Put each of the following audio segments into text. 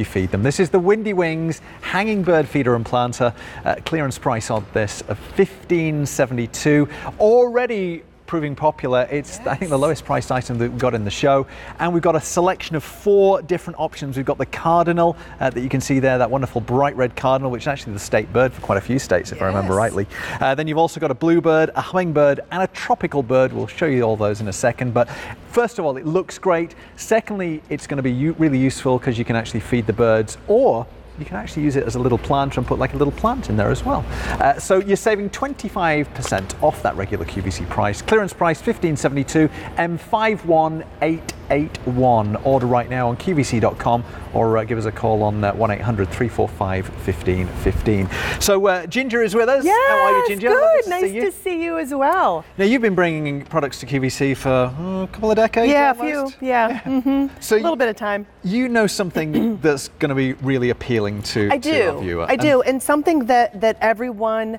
you feed them. This is the Windy Wings hanging bird feeder and planter. Uh, clearance price on this of 15.72. Already proving popular. It's, yes. I think, the lowest priced item that we've got in the show. And we've got a selection of four different options. We've got the cardinal uh, that you can see there, that wonderful bright red cardinal, which is actually the state bird for quite a few states, if yes. I remember rightly. Uh, then you've also got a bluebird, a hummingbird, and a tropical bird. We'll show you all those in a second. But first of all, it looks great. Secondly, it's going to be really useful because you can actually feed the birds or you can actually use it as a little plant and put like a little plant in there as well. Uh, so you're saving 25% off that regular QVC price. Clearance price 1572 M51881. Order right now on QVC.com or uh, give us a call on uh, 1 800 345 1515. So uh, Ginger is with us. Yes, How are you, Ginger? Good. To nice see to see you as well. Now you've been bringing products to QVC for uh, a couple of decades. Yeah, almost. a few. Yeah. yeah. Mm-hmm. So a little bit of time. You know something that's going to be really appealing to, I do. To viewer. I do, and something that that everyone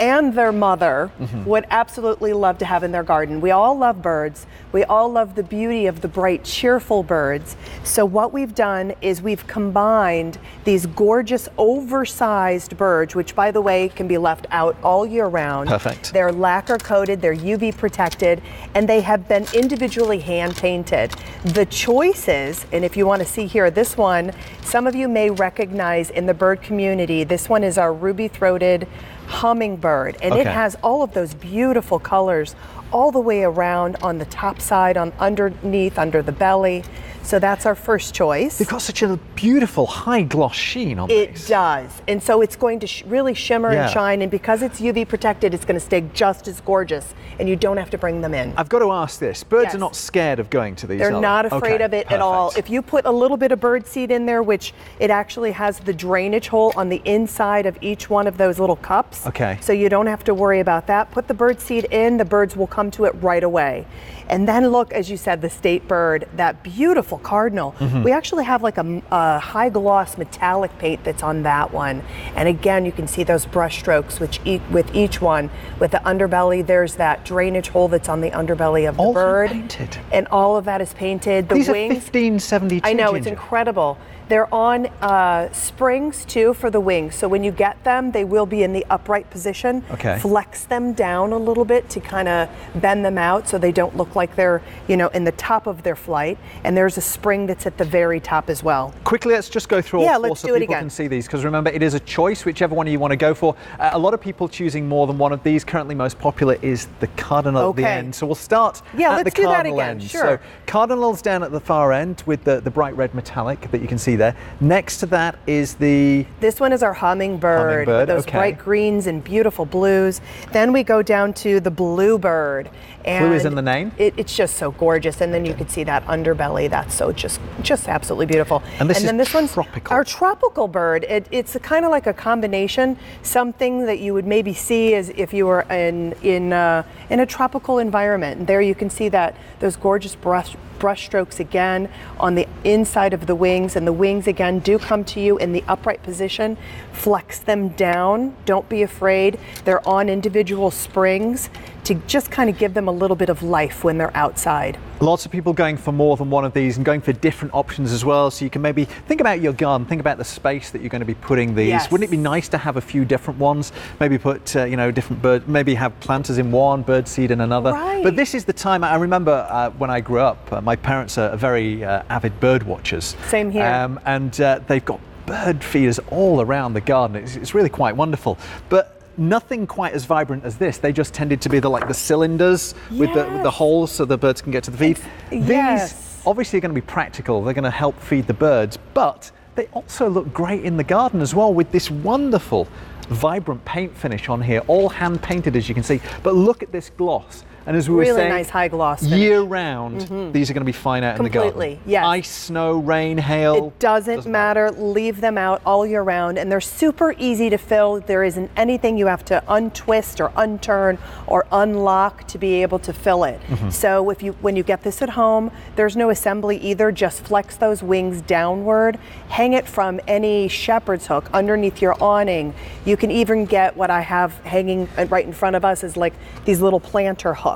and their mother mm-hmm. would absolutely love to have in their garden. We all love birds. We all love the beauty of the bright, cheerful birds. So, what we've done is we've combined these gorgeous, oversized birds, which, by the way, can be left out all year round. Perfect. They're lacquer coated, they're UV protected, and they have been individually hand painted. The choices, and if you want to see here, this one, some of you may recognize in the bird community, this one is our ruby throated hummingbird, and okay. it has all of those beautiful colors all the way around on the top side, on underneath, under the belly. So that's our first choice. They've got such a beautiful high gloss sheen on it. It does. And so it's going to sh- really shimmer yeah. and shine. And because it's UV protected, it's going to stay just as gorgeous. And you don't have to bring them in. I've got to ask this birds yes. are not scared of going to these. They're not afraid okay. of it Perfect. at all. If you put a little bit of bird seed in there, which it actually has the drainage hole on the inside of each one of those little cups. Okay. So you don't have to worry about that. Put the bird seed in, the birds will come to it right away. And then look, as you said, the state bird, that beautiful cardinal. Mm-hmm. We actually have like a, a, high gloss metallic paint that's on that one. And again, you can see those brush strokes which with each one. With the underbelly, there's that drainage hole that's on the underbelly of the all bird. Painted. And all of that is painted. The These wings. Are 1572 I know, ginger. it's incredible. They're on uh, springs too for the wings. So when you get them, they will be in the upright position. Okay. Flex them down a little bit to kind of bend them out so they don't look like they're, you know, in the top of their flight. And there's a spring that's at the very top as well. Quickly, let's just go through all yeah, four let's so do it people again. can see these because remember, it is a choice, whichever one you want to go for. Uh, a lot of people choosing more than one of these. Currently, most popular is the cardinal okay. at the end. So we'll start yeah, at let's the do cardinal that again. end. Sure. So cardinals down at the far end with the, the bright red metallic that you can see there. Next to that is the. This one is our hummingbird. hummingbird those okay. bright greens and beautiful blues. Then we go down to the bluebird. And Blue is in the name. It, it's just so gorgeous, and then okay. you can see that underbelly. That's so just just absolutely beautiful. And this and then is this one's tropical. our tropical bird. It, it's kind of like a combination, something that you would maybe see as if you were in in uh, in a tropical environment. And there you can see that those gorgeous brush brush strokes again on the inside of the wings, and the wings again do come to you in the upright position. Flex them down. Don't be afraid. They're on individual springs to just kind of give them a little bit of life when they're outside. Lots of people going for more than one of these and going for different options as well. So you can maybe think about your garden, think about the space that you're going to be putting these. Yes. Wouldn't it be nice to have a few different ones? Maybe put, uh, you know, different bird, maybe have planters in one, bird seed in another. Right. But this is the time, I remember uh, when I grew up, uh, my parents are very uh, avid bird watchers. Same here. Um, and uh, they've got bird feeders all around the garden. It's, it's really quite wonderful. But nothing quite as vibrant as this. They just tended to be the like the cylinders yes. with the with the holes so the birds can get to the feed. It's, yes. These obviously are going to be practical. They're going to help feed the birds, but they also look great in the garden as well with this wonderful vibrant paint finish on here, all hand painted as you can see. But look at this gloss. And as we really were saying, nice high gloss finish. year round, mm-hmm. these are going to be fine out Completely, in the garden. yes. Ice, snow, rain, hail. It doesn't, doesn't matter. matter. Leave them out all year round, and they're super easy to fill. There isn't anything you have to untwist or unturn or unlock to be able to fill it. Mm-hmm. So if you when you get this at home, there's no assembly either. Just flex those wings downward, hang it from any shepherd's hook underneath your awning. You can even get what I have hanging right in front of us is like these little planter hooks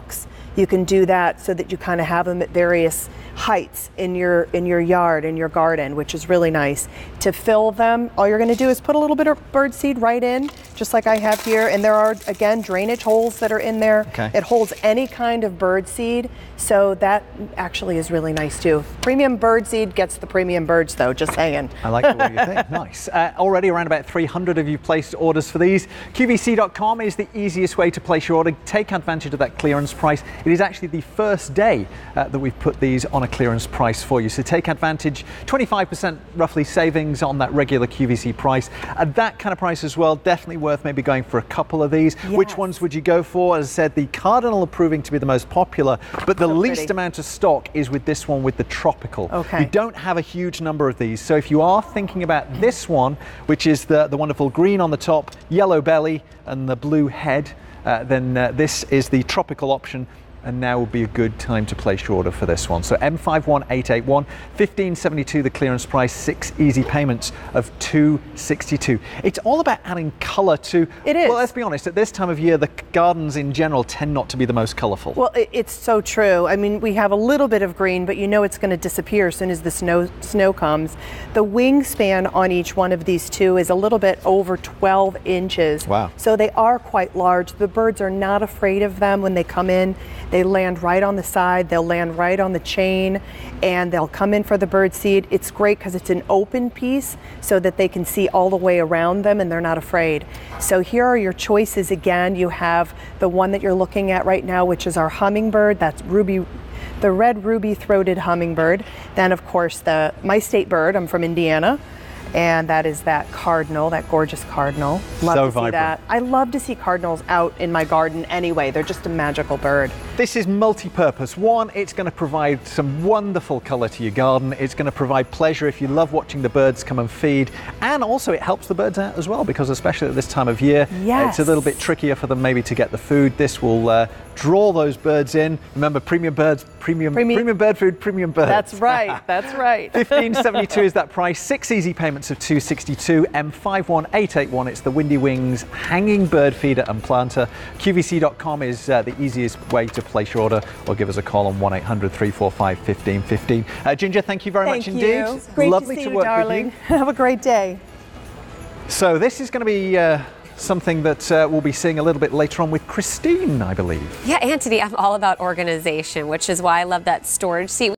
you can do that so that you kind of have them at various heights in your in your yard in your garden, which is really nice. To fill them, all you're going to do is put a little bit of bird seed right in, just like I have here. And there are again drainage holes that are in there. Okay. It holds any kind of bird seed, so that actually is really nice too. Premium bird seed gets the premium birds, though. Just saying. I like the way you think. Nice. Uh, already around about 300 of you placed orders for these. QVC.com is the easiest way to place your order. Take advantage of that clearance price. It is actually the first day uh, that we've put these on a clearance price for you. So take advantage. 25% roughly savings on that regular QVC price. At that kind of price as well, definitely worth maybe going for a couple of these. Which ones would you go for? As I said, the Cardinal are proving to be the most popular, but the So least pretty. amount of stock is with this one with the tropical. Okay. You don't have a huge number of these. So if you are thinking about this one, which is the, the wonderful green on the top, yellow belly, and the blue head, uh, then uh, this is the tropical option. And now would be a good time to place your order for this one. So M51881, 1572 the clearance price, six easy payments of 262. It's all about adding colour to. It is. Well, let's be honest. At this time of year, the gardens in general tend not to be the most colourful. Well, it's so true. I mean, we have a little bit of green, but you know it's going to disappear as soon as the snow snow comes. The wingspan on each one of these two is a little bit over 12 inches. Wow. So they are quite large. The birds are not afraid of them when they come in. They land right on the side. They'll land right on the chain, and they'll come in for the bird seed. It's great because it's an open piece, so that they can see all the way around them, and they're not afraid. So here are your choices again. You have the one that you're looking at right now, which is our hummingbird. That's ruby the red ruby-throated hummingbird. Then, of course, the my state bird. I'm from Indiana, and that is that cardinal, that gorgeous cardinal. Love So to see vibrant. that. I love to see cardinals out in my garden anyway. They're just a magical bird. This is multi-purpose. One, it's going to provide some wonderful colour to your garden. It's going to provide pleasure if you love watching the birds come and feed. And also it helps the birds out as well because especially at this time of year, Yes. it's a little bit trickier for them maybe to get the food. This will uh, draw those birds in. Remember, premium birds, premium, Premium- premium bird food, premium birds. That's right. That's right. 1572 is that price. Six easy payments of 262. M51881. It's the Windy Wings hanging bird feeder and planter. QVC.com is uh, the easiest way to place your order, or give us a call on 1 800 345 1515. Uh, Ginger, thank you very Thank much you. indeed. Great Lovely to see to you, work darling. with you. Have a great day. So this is going to be. Uh, Something that uh, we'll be seeing a little bit later on with Christine, I believe. Yeah, Anthony, I'm all about organization, which is why I love that storage seat.